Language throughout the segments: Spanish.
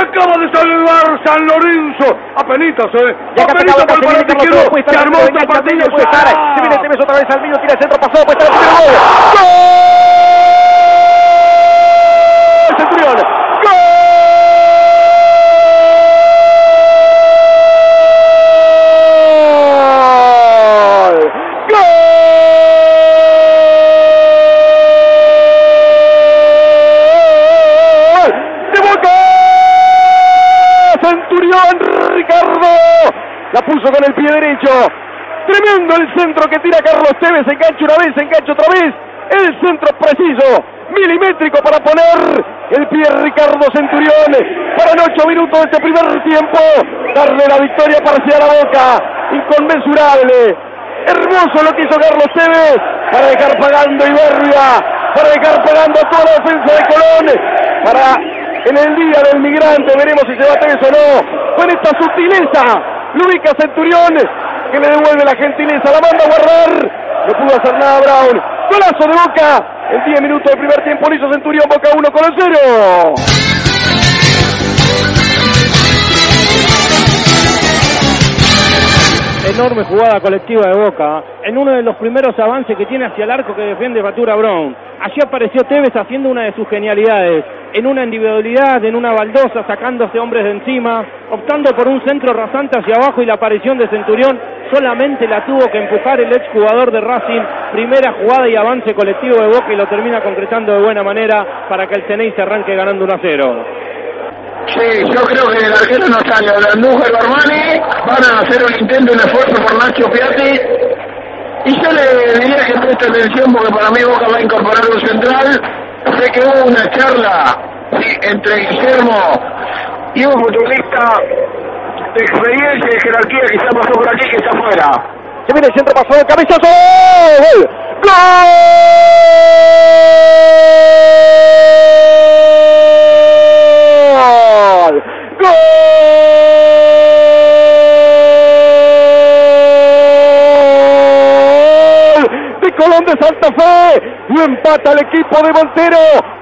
Se acaba de salvar San Lorenzo. Apenitas, eh. Que Apenitas por el Casemiro, izquierdo. Se armó otra partida. puede estar. Se viene Tevez otra vez al medio, tira el centro, pasó, puede estar el primer gol. ¡Gol! Centurión. Puso con el pie derecho. Tremendo el centro que tira Carlos Tevez. Engancha una vez, engancha otra vez. El centro preciso, milimétrico para poner el pie Ricardo Centurión. Para en ocho minutos de este primer tiempo, darle la victoria parcial a Boca. Inconmensurable. Hermoso lo que hizo Carlos Tevez para dejar pagando Iberia, para dejar pagando a toda la defensa de Colón, para en el día del migrante veremos si se va Tevez o no, con esta sutileza, lo ubica Centurión, que le devuelve la gentileza, la manda a guardar, no pudo hacer nada Brown, golazo de Boca, en 10 minutos del primer tiempo lo hizo Centurión, Boca 1 con el 0. Enorme jugada colectiva de Boca, en uno de los primeros avances que tiene hacia el arco que defiende Batura Brown. Allí apareció Tevez haciendo una de sus genialidades, en una individualidad, en una baldosa, sacándose hombres de encima, optando por un centro rasante hacia abajo y la aparición de Centurión solamente la tuvo que empujar el exjugador de Racing. Primera jugada y avance colectivo de Boca y lo termina concretando de buena manera para que el Ceney se arranque ganando 1 a 0. Sí, yo creo que el arquero no sale, o Andújar o Armani van a hacer un intento, un esfuerzo por Nacho Piatti. Y yo le diría que preste atención porque para mí Boca va a incorporar un central. Sé que hubo una charla entre Guillermo y un futbolista de experiencia y de jerarquía que pasó por aquí que está afuera. Se viene el centro pasado, cabezazo. ¡Gol! ¡Gol! ¡Gol! De Colón de Santa Fe. Lo empata el equipo de Montero.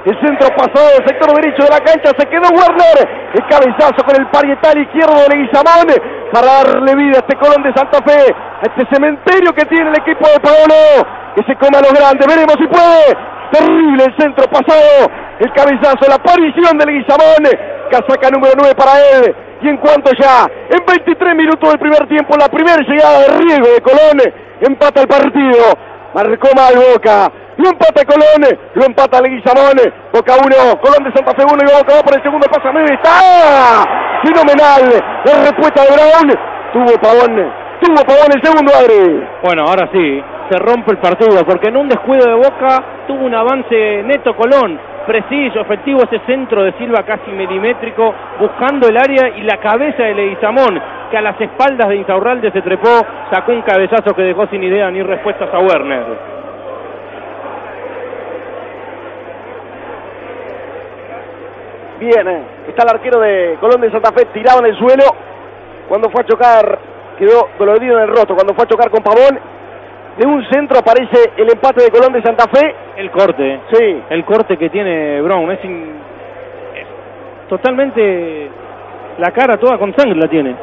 El centro pasado del sector derecho de la cancha. Se quedó Werner. El cabezazo con el parietal izquierdo de Leguizamón. Para darle vida a este Colón de Santa Fe. A este cementerio que tiene el equipo de Paolo. Que se come a los grandes. Veremos si puede. Terrible el centro pasado. El cabezazo, la aparición de Leguizamón. Casaca número 9 para él. Y en cuanto ya, en 23 minutos del primer tiempo, la primera llegada de Riego de Colón, empata el partido. Marcó mal Boca. Lo empata Colón, lo empata Leguizamón. Boca 1, Colón de Santa Fe 1 y Boca va por el segundo pase a medio. ¡Está! Fenomenal. La respuesta de Brown. Tuvo Pavón. Tuvo Pavón el segundo, Adri. Bueno, ahora sí, se rompe el partido, porque en un descuido de Boca tuvo un avance neto Colón, preciso, efectivo ese centro de Silva casi milimétrico, buscando el área y la cabeza de Leguizamón, que a las espaldas de Insaurralde se trepó, sacó un cabezazo que dejó sin idea ni respuestas a Werner. Bien, eh. está el arquero de Colón de Santa Fe tirado en el suelo. Cuando fue a chocar, quedó dolorido en el rostro. Cuando fue a chocar con Pavón, de un centro aparece el empate de Colón de Santa Fe. El corte, Sí, el corte que tiene Brown, es, in- es totalmente la cara toda con sangre la tiene.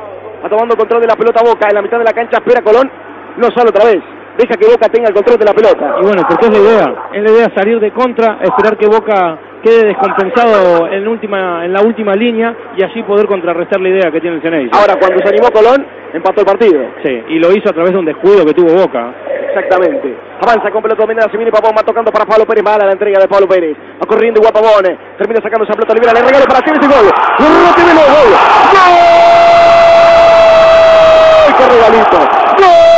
va tomando control de la pelota Boca. En la mitad de la cancha espera Colón. No sale otra vez. Deja que Boca tenga el control de la pelota. Y bueno, porque es la idea, es la idea salir de contra, esperar que Boca quede descompensado en, última, en la última línea y allí poder contrarrestar la idea que tiene el Ceney. Ahora, cuando se animó Colón, empató el partido. Sí, y lo hizo a través de un descuido que tuvo Boca. Exactamente. Avanza con pelota dominada, se viene Pavón, va tocando para Pablo Pérez, mala la entrega de Pablo Pérez. Va corriendo igual Pavón, termina sacando esa pelota, libera, le regalo para Tevez y gol. ¡Gol! ¡Tevez, gol! ¡Gol! ¡Qué regalito! ¡Gol!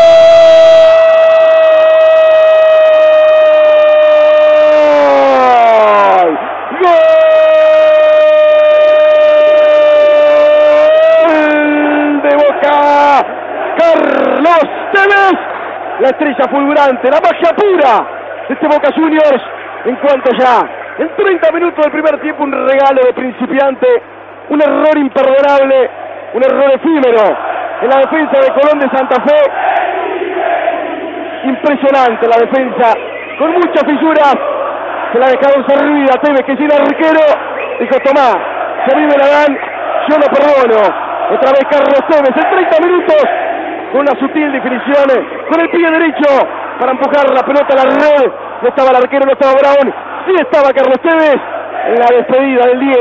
¡Gol de Boca! Carlos Tevez, la estrella fulgurante, la magia pura de este Boca Juniors. En cuanto ya, en 30 minutos del primer tiempo, un regalo de principiante, un error imperdonable, un error efímero en la defensa de Colón de Santa Fe. Impresionante la defensa, con muchas fisuras. Se la dejaron servida Tevez, que sin arquero. Dijo, tomá, se vive la dan, yo no perdono. Otra vez Carlos Tevez en 30 minutos con una sutil definición con el pie derecho para empujar la pelota a la red. No estaba el arquero, no estaba Brown. Sí estaba Carlos Tevez en la despedida del 10,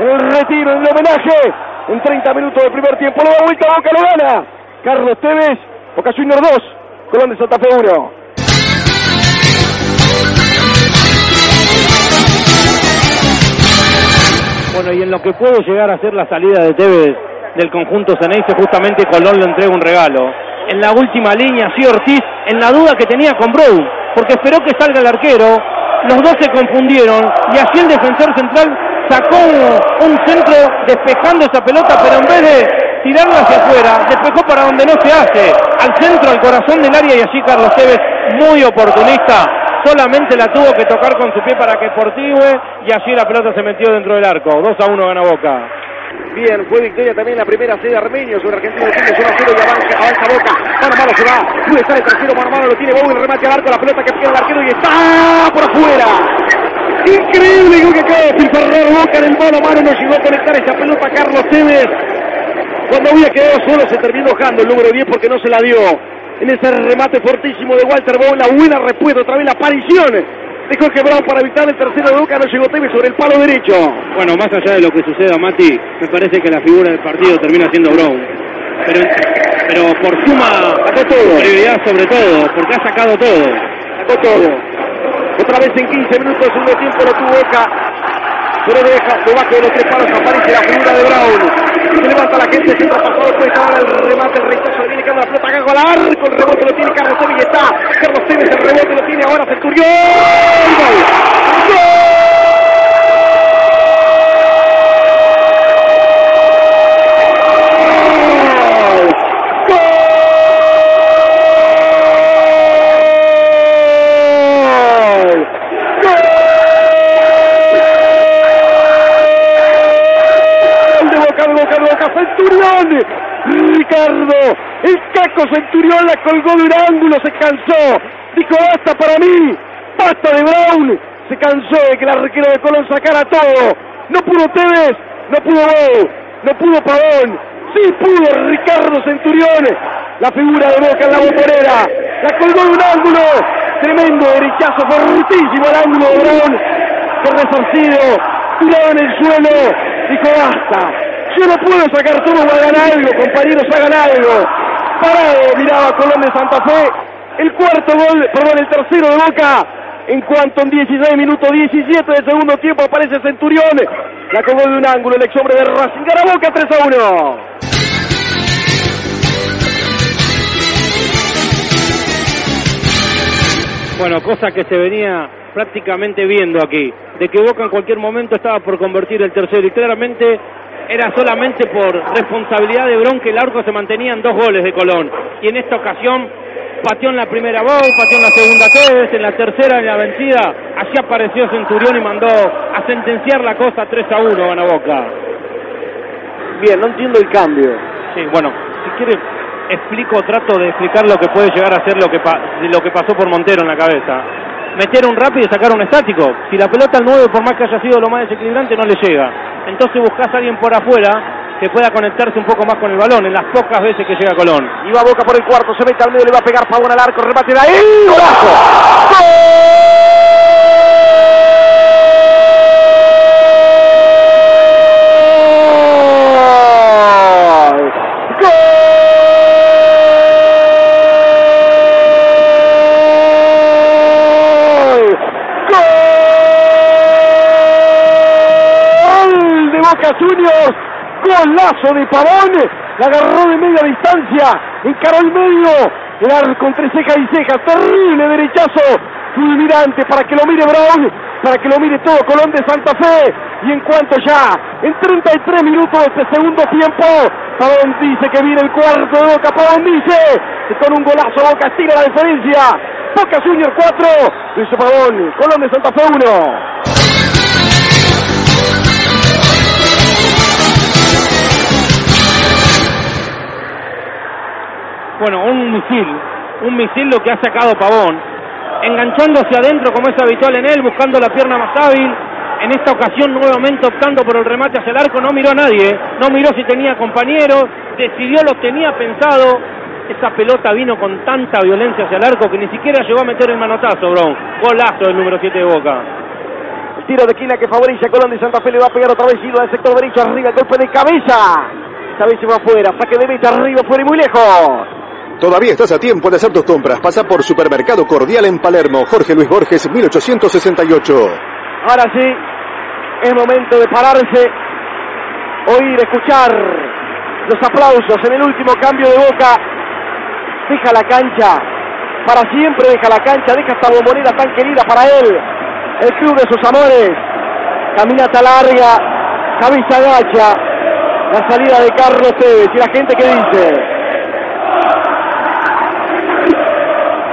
en el retiro, en el homenaje. En 30 minutos del primer tiempo, lo da vuelta, Boca lo gana. Carlos Tevez, Boca Junior 2, Colón de Santa Fe 1. Bueno, y en lo que puede llegar a ser la salida de Tevez del conjunto Ceneice, justamente Colón le entrega un regalo. En la última línea, sí Ortiz, en la duda que tenía con Brown, porque esperó que salga el arquero, los dos se confundieron y así el defensor central sacó un centro despejando esa pelota, pero en vez de tirarla hacia afuera, despejó para donde no se hace, al centro, al corazón del área y allí Carlos Tevez, muy oportunista, solamente la tuvo que tocar con su pie para que portigüe y allí la pelota se metió dentro del arco. 2 a 1 gana Boca. Bien, fue victoria también la primera sede Armenio sobre Argentino tiene 1 a 0 y avanza, avanza Boca. Mano a mano se va. Puede estar el tercero, mano lo tiene Bowen, remate al arco, la pelota que pierde el arquero y está por afuera. Increíble creo que acaba de Boca en el mano a mano, no llegó a conectar esa pelota Carlos Tevez. Cuando había quedado solo se terminó dejando el número 10 porque no se la dio. En ese remate fortísimo de Walter Bowen, la buena respuesta, otra vez la aparición de Jorge Brown para evitar el tercero de Boca, no llegó Tevez sobre el palo derecho. Bueno, más allá de lo que suceda, Mati, me parece que la figura del partido termina siendo Brown. Pero, pero por suma Sacó todo. prioridad sobre todo, porque ha sacado todo. Sacó todo. Otra vez en 15 minutos, segundo tiempo lo tuvo Boca. Pero deja, debajo de los tres palos aparece la figura de Brown. Se levanta la gente, centro pasado, pues ahora el remate, el rechazo, viene la pelota, cago al arco, el rebote lo tiene Carlos Tevez y está. Carlos Tevez, el rebote ahora Centurión. ¡Gol! ¡Gol! Centurión. Ricardo, el caco Centurión la colgó de un ángulo, se cansó. Dijo, basta para mí, basta de Brown. Se cansó de que el arquero de Colón sacara todo. No pudo Tevez, no pudo Bow, no pudo Pavón. Sí pudo Ricardo Centurión. La figura de Boca en la botonera. La colgó de un ángulo. Tremendo derechazo, fortísimo el ángulo de Brown. Fue resarcido, tirado en el suelo. Dijo, basta. Yo no puedo sacar todo, hagan algo, compañeros, hagan algo. Parado, miraba Colón de Santa Fe. El cuarto gol, perdón, el tercero de Boca. En cuanto en 16 minutos 17 del segundo tiempo aparece Centurión. La colgó de un ángulo el ex hombre de Racing. Gana Boca 3 a 1. Bueno, cosa que se venía prácticamente viendo aquí, de que Boca en cualquier momento estaba por convertir el tercero y claramente era solamente por responsabilidad de Bron que el arco se mantenía en dos goles de Colón. Y en esta ocasión pateó en la primera Bow, pateó en la segunda Tevez, en la tercera en la vencida, allí apareció Centurión y mandó a sentenciar la cosa 3 a 1 gana Boca. Bien, no entiendo el cambio. Sí, bueno, si quiere explico, trato de explicar lo que puede llegar a ser lo que, pa- lo que pasó por Montero en la cabeza. Meter un rápido y sacar un estático. Si la pelota al 9, por más que haya sido lo más desequilibrante, no le llega. Entonces buscas a alguien por afuera que pueda conectarse un poco más con el balón en las pocas veces que llega Colón. Iba Boca por el cuarto, se mete al medio, le va a pegar Pavón al arco, remate de ahí, golazo. ¡Gol! ¡Gol! ¡Gol de Boca Juniors! ¡Golazo de Pavón! La agarró de media distancia, encaró el medio, el arco entre ceja y ceja, terrible derechazo, fulminante para que lo mire Brown, para que lo mire todo Colón de Santa Fe. Y en cuanto ya, en 33 minutos de este segundo tiempo, Pavón dice que viene el cuarto de Boca, Pavón dice que con un golazo Boca estira la diferencia. Boca Junior 4, Luis Pavón, Colón de Santa Fe 1. Bueno, un misil, un misil lo que ha sacado Pavón, enganchándose adentro como es habitual en él, buscando la pierna más hábil, en esta ocasión nuevamente optando por el remate hacia el arco, no miró a nadie, no miró si tenía compañeros, decidió lo tenía pensado, esa pelota vino con tanta violencia hacia el arco que ni siquiera llegó a meter el manotazo, Brown. Golazo del número 7 de Boca. El tiro de esquina que favorece a Colón de Santa Fe le va a pegar otra vez Silva del sector derecho arriba, golpe de cabeza. Esta vez va afuera, saque de meta arriba, fuera y muy lejos. Todavía estás a tiempo de hacer tus compras. Pasa por Supermercado Cordial en Palermo. Jorge Luis Borges, 1868. Ahora sí, es momento de pararse, oír, escuchar los aplausos en el último cambio de boca. Deja la cancha, para siempre deja la cancha, deja esta bombonera tan querida para él, el club de sus amores. Caminata larga, cabeza gacha, la salida de Carlos Tevez y la gente que dice.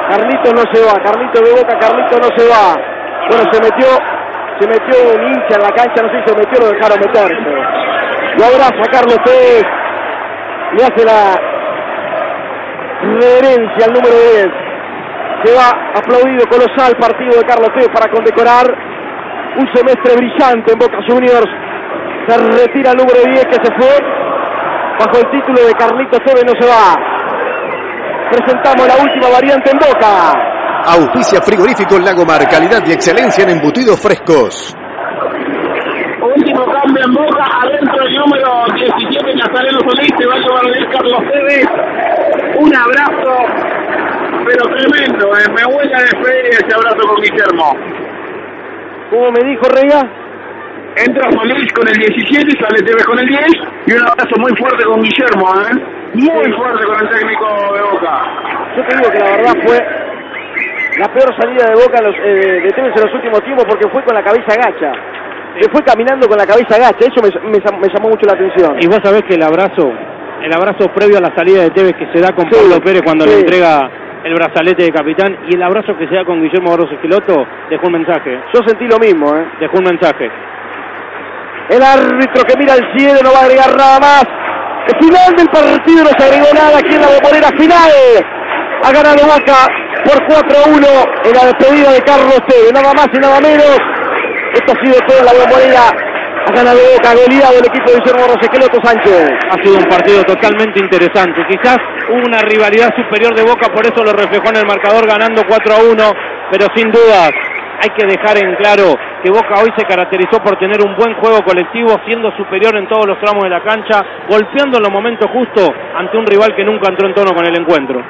Carlito no se va, Carlito de Boca, Carlito no se va. Bueno, se metió, se metió un hincha en la cancha, no sé si se metió o lo dejaron meterse. Lo abraza Carlos Tevez y hace la reverencia al número 10. Se va aplaudido colosal partido de Carlos Tevez para condecorar un semestre brillante en Boca Juniors. Se retira el número 10 que se fue bajo el título de Carlito Tevez no se va presentamos la última variante en Boca. Auspicia frigorífico Lagomar, calidad y excelencia en embutidos frescos. Último cambio en Boca, adentro el número 17, Nazareno Solís, se va a llevar Carlos Tevez. Un abrazo, pero tremendo, eh. me huele a despedir ese abrazo con Guillermo. ¿Cómo me dijo Rega? Entra Solís con el 17, sale Tevez con el 10 y un abrazo muy fuerte con Guillermo, ¿eh? muy fuerte con el técnico Boca. Yo te digo que la verdad fue la peor salida de Boca los, eh, de Tevez en los últimos tiempos porque fue con la cabeza gacha. Se fue caminando con la cabeza gacha, eso me, me, me llamó mucho la atención. Y vos sabés que el abrazo, el abrazo previo a la salida de Tevez que se da con Sí, Pablo Pérez cuando sí. le entrega el brazalete de capitán y el abrazo que se da con Guillermo Barros Esqueloto dejó un mensaje, Yo sentí lo mismo, ¿eh? dejó un mensaje. El árbitro que mira al cielo no va a agregar nada más. El final del partido no se agregó nada aquí en la bombonera final. Ha ganado Boca por 4-1 en la despedida de Carlos Tevez. Nada más y nada menos. Esto ha sido todo en la bombonera. Ha ganado Boca, goleado el equipo de Guillermo Rosequeloto Sánchez. Ha sido un partido totalmente interesante. Quizás hubo una rivalidad superior de Boca, por eso lo reflejó en el marcador ganando 4 a 1, pero sin dudas hay que dejar en claro que Boca hoy se caracterizó por tener un buen juego colectivo, siendo superior en todos los tramos de la cancha, golpeando en los momentos justos ante un rival que nunca entró en tono con el encuentro.